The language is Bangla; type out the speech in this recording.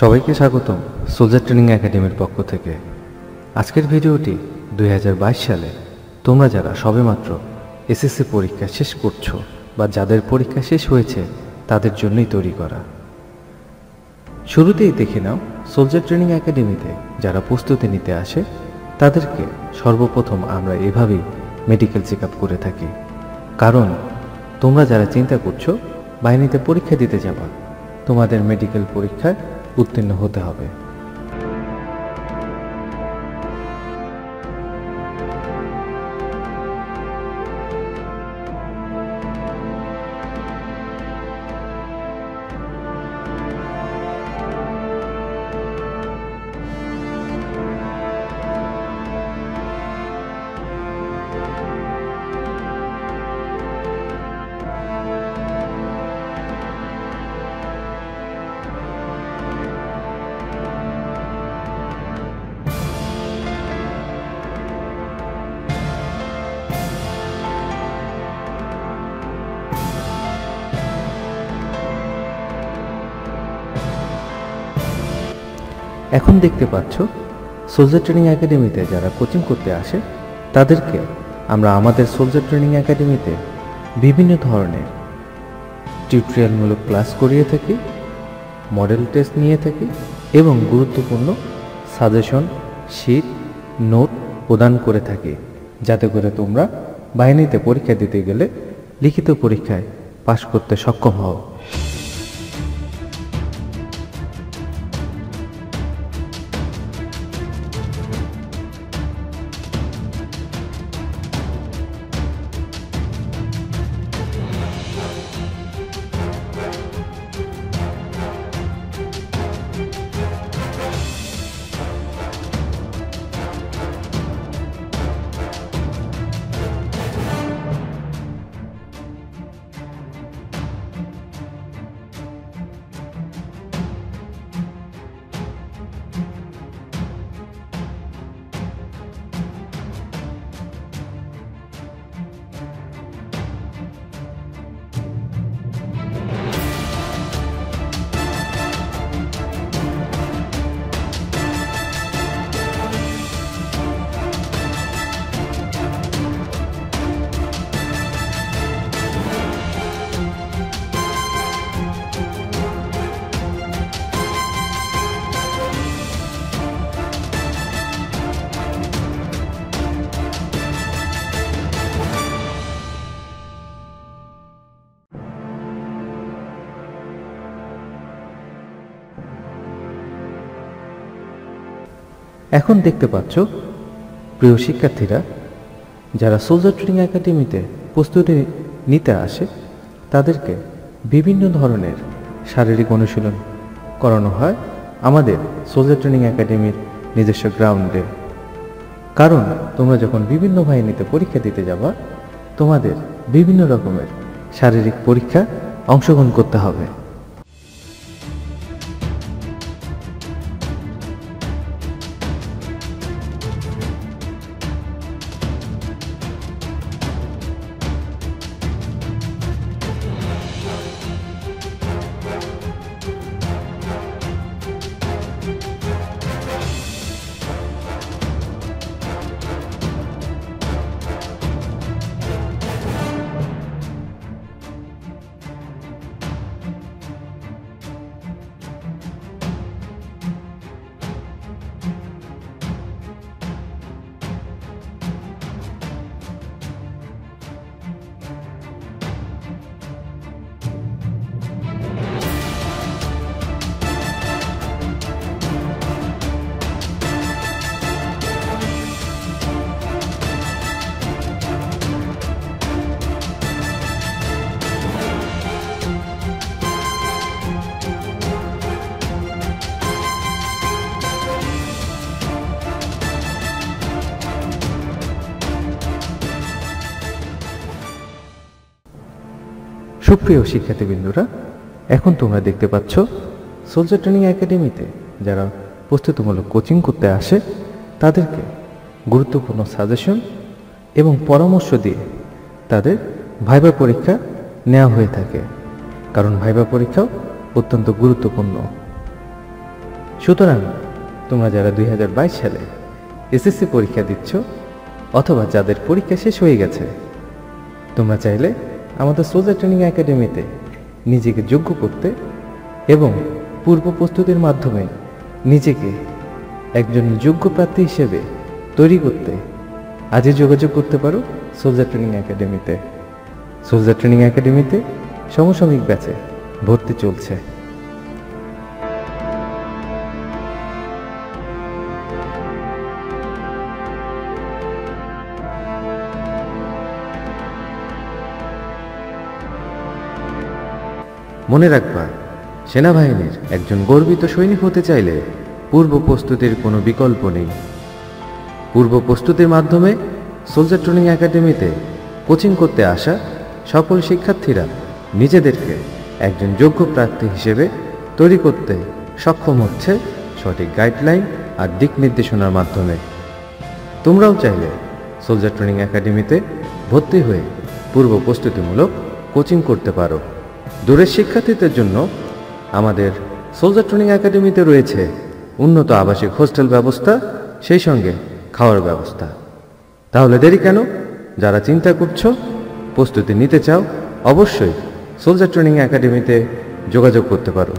সবাইকে স্বাগতম সোলজার ট্রেনিং একাডেমির পক্ষ থেকে। আজকের ভিডিওটি দুই হাজার বাইশ সালে তোমরা যারা সবেমাত্র এসএসসি পরীক্ষা শেষ করছ বা যাদের পরীক্ষা শেষ হয়েছে তাদের জন্যই তৈরি করা। শুরুতেই দেখে নাও, সোলজার ট্রেনিং একাডেমিতে যারা প্রস্তুতি নিতে আসে, তাদেরকে সর্বপ্রথম আমরা এভাবেই মেডিকেল চেক করে থাকি। কারণ তোমরা যারা চিন্তা করছ, বাহিনীতে পরীক্ষা দিতে যাবা, তোমাদের মেডিকেল পরীক্ষায় উত্তীর্ণ হতে হবে। এখন দেখতে পাচ্ছ সোলজার ট্রেনিং একাডেমিতে যারা কোচিং করতে আসে, তাদেরকে আমরা আমাদের সোলজার ট্রেনিং একাডেমিতে বিভিন্ন ধরনের টিউটোরিয়ালমূলক ক্লাস করিয়ে থাকি মডেল টেস্ট নিয়ে থাকি এবং গুরুত্বপূর্ণ সাজেশন শিট নোট প্রদান করে থাকি। যাতে করে তোমরা বাহিনীতে পরীক্ষা দিতে গেলে লিখিত পরীক্ষায় পাশ করতে সক্ষম হও। এখন দেখতে পাচ্ছ, প্রিয় শিক্ষার্থীরা, যারা সোলজার ট্রেনিং একাডেমিতে প্রস্তুতি নিতে আসে, তাদেরকে বিভিন্ন ধরনের শারীরিক অনুশীলন করানো হয় আমাদের সোলজার ট্রেনিং একাডেমির নিজস্ব গ্রাউন্ডে। কারণ তোমরা যখন বিভিন্ন বাহিনীতে পরীক্ষা দিতে যাবা, তোমাদের বিভিন্ন রকমের শারীরিক পরীক্ষা অংশগ্রহণ করতে হবে। সুপ্রিয় শিক্ষার্থীবৃন্দরা, এখন তোমরা দেখতে পাচ্ছ সোলজার ট্রেনিং একাডেমিতে যারা প্রস্তুতিমূলক কোচিং করতে আসে, তাদেরকে গুরুত্বপূর্ণ সাজেশন এবং পরামর্শ দিয়ে তাদের ভাইবা পরীক্ষা নেওয়া হয়ে থাকে। কারণ ভাইবা পরীক্ষাও অত্যন্ত গুরুত্বপূর্ণ। সুতরাং তোমরা যারা দুই হাজার বাইশ সালে এসএসসি পরীক্ষা দিচ্ছ অথবা যাদের পরীক্ষা শেষ হয়ে গেছে, তোমরা চাইলে আমাদের সোজা ট্রেনিং একাডেমিতে নিজেকে যোগ্য করতে এবং পূর্ব প্রস্তুতির মাধ্যমে নিজেকে একজন যোগ্য প্রার্থী হিসেবে তৈরি করতে আজই যোগাযোগ করতে পারো সোলজার ট্রেনিং একাডেমিতে সোলজার ট্রেনিং একাডেমিতে সমসাময়িক ব্যাচে ভর্তি চলছে। মনে রাখবা, সেনাবাহিনীর একজন গর্বিত সৈনিক হতে চাইলে পূর্ব প্রস্তুতির কোনো বিকল্প নেই। পূর্ব প্রস্তুতির মাধ্যমে সোলজার ট্রেনিং একাডেমিতে কোচিং করতে আসা সকল শিক্ষার্থীরা নিজেদেরকে একজন যোগ্য প্রার্থী হিসেবে তৈরি করতে সক্ষম হচ্ছে সঠিক গাইডলাইন আর দিক নির্দেশনার মাধ্যমে। তোমরাও চাইলে সোলজার ট্রেনিং একাডেমিতে ভর্তি হয়ে পূর্ব প্রস্তুতিমূলক কোচিং করতে পারো। দূরের শিক্ষার্থীদের জন্য আমাদের সোলজার ট্রেনিং একাডেমিতে রয়েছে উন্নত আবাসিক হোস্টেল ব্যবস্থা, সেই সঙ্গে খাওয়ার ব্যবস্থা। তাহলে দেরি কেন? যারা চিন্তা করছ, প্রস্তুতি নিতে চাও, অবশ্যই সোলজার ট্রেনিং একাডেমিতে যোগাযোগ করতে পারো।